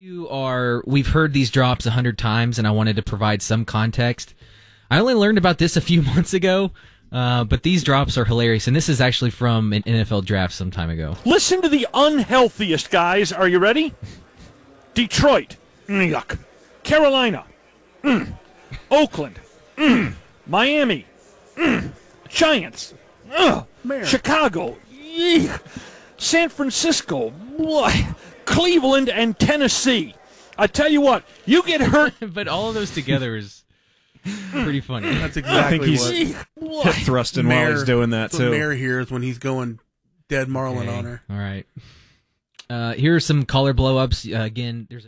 You are. We've heard these drops a hundred times, and I wanted to provide some context. I only learned about this a few months ago, uh, but these drops are hilarious, and this is actually from an NFL draft some time ago. Listen to the unhealthiest guys. Are you ready? Detroit. Mm, yuck. Carolina. Mm. Oakland. Mm. Miami. Mm. Giants. Ugh. Chicago. Yeek. San Francisco. Boy. Cleveland and Tennessee. I tell you what, you get hurt. but all of those together is pretty funny. That's exactly he's- what Hip thrusting while he's doing that that's what too. Mayor hears when he's going dead Marlin Okay, on her. All right. Uh, here are some color blow ups. Uh, again, there's a